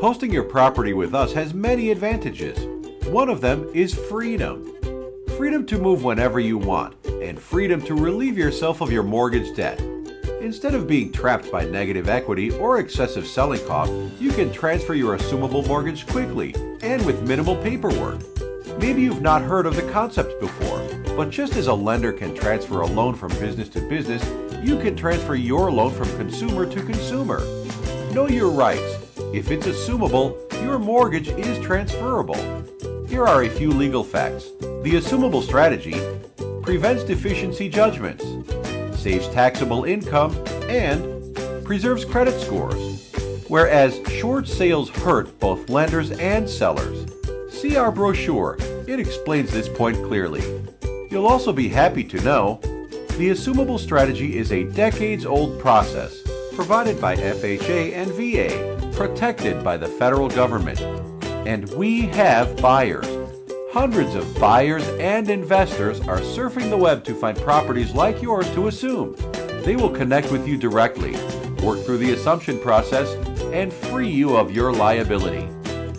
Posting your property with us has many advantages. One of them is freedom. Freedom to move whenever you want, and freedom to relieve yourself of your mortgage debt. Instead of being trapped by negative equity or excessive selling costs, you can transfer your assumable mortgage quickly and with minimal paperwork. Maybe you've not heard of the concept before, but just as a lender can transfer a loan from business to business, you can transfer your loan from consumer to consumer. Know your rights. If it's assumable, your mortgage is transferable. Here are a few legal facts. The assumable strategy prevents deficiency judgments, saves taxable income, and preserves credit scores. Whereas short sales hurt both lenders and sellers. See our brochure, it explains this point clearly. You'll also be happy to know the assumable strategy is a decades old process provided by FHA and VA, protected by the federal government. And we have buyers. Hundreds of buyers and investors are surfing the web to find properties like yours to assume. They will connect with you directly, work through the assumption process, and free you of your liability.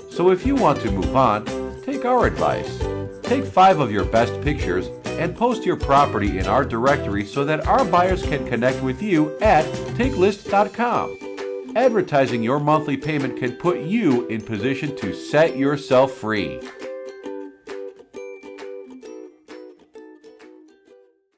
So if you want to move on, take our advice. Take five of your best pictures and post your property in our directory so that our buyers can connect with you at takelist.com. Advertising your monthly payment can put you in position to set yourself free.